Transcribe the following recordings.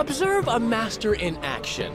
Observe a master in action.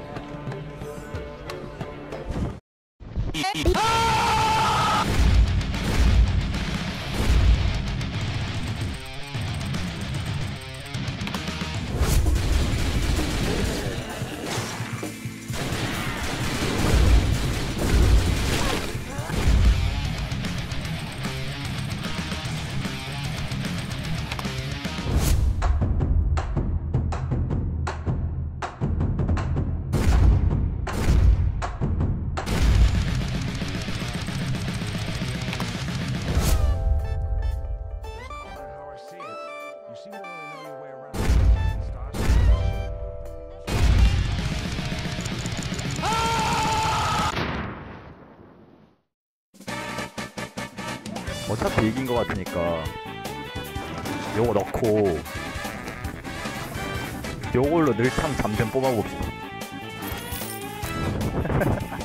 어차피 이긴 것 같으니까 요거 넣고 요걸로 늘탕 잠좀 뽑아봅시다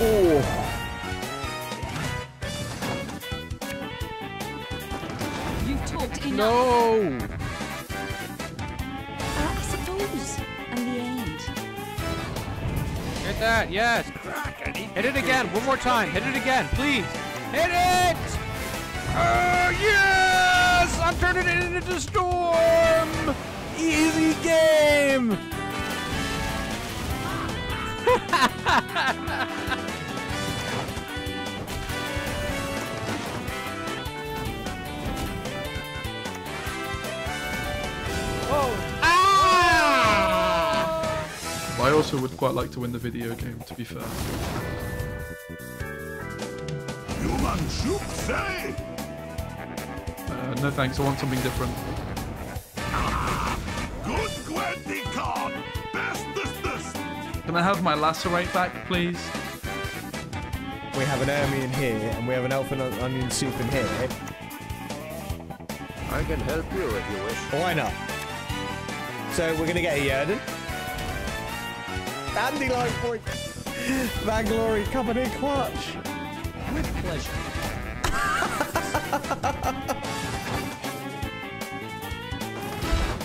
오 You talked enough. No! That, yes. Hit it again, one more time. Hit it again, please. Hit it! Oh, yes! I'm turning it into storm! Easy game! I also would quite like to win the video game, to be fair. Uh, no thanks, I want something different. Can I have my lacerate back, please? We have an army in here, and we have an elf and onion soup in here. I can help you if you wish. Why not? So we're gonna get a Yrden. Dandelion point. Vainglory coming in clutch. With pleasure.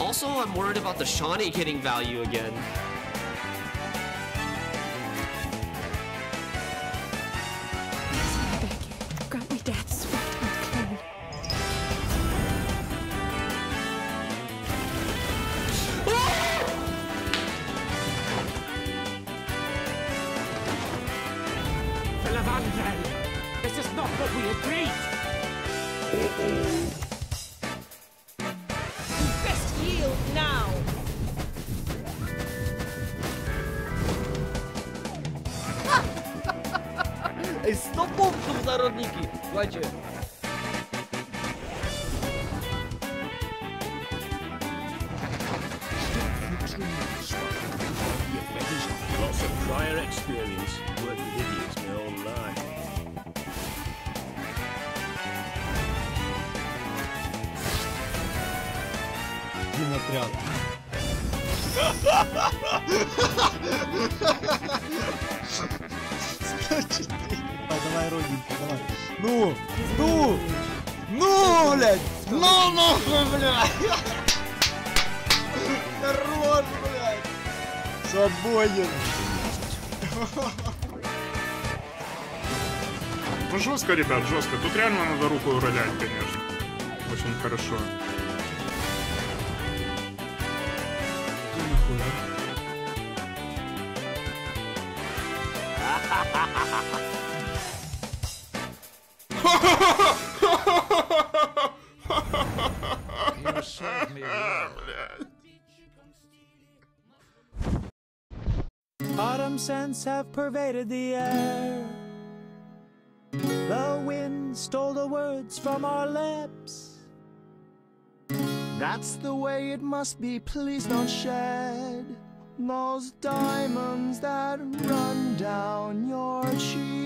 Also, I'm worried about the Shani getting value again. Not what we agreed. Best yield now. Ej, stop punktów zarodniki! Słuchajcie. Lots of prior experience. Worked Дим отряд. Давай, родненько, давай. Ну, ну, ну, блядь, ну, нахуй, блядь. Хорош, блядь. Свободен. Ну жестко, ребят, жестко. Тут реально надо руку уролять, конечно. Очень хорошо. Autumn scents have pervaded the air. The wind stole the words from our lips. That's the way it must be, please don't shed those diamonds that run down your cheek.